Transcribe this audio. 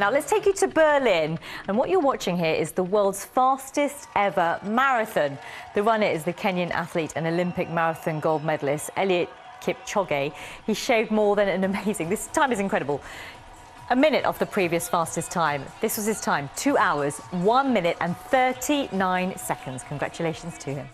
Now let's take you to Berlin and what you're watching here is the world's fastest ever marathon. The runner is the Kenyan athlete and Olympic marathon gold medalist Eliud Kipchoge. He shaved more than an amazing, this time is incredible, a minute off the previous fastest time. This was his time, two hours, one minute and 39 seconds. Congratulations to him.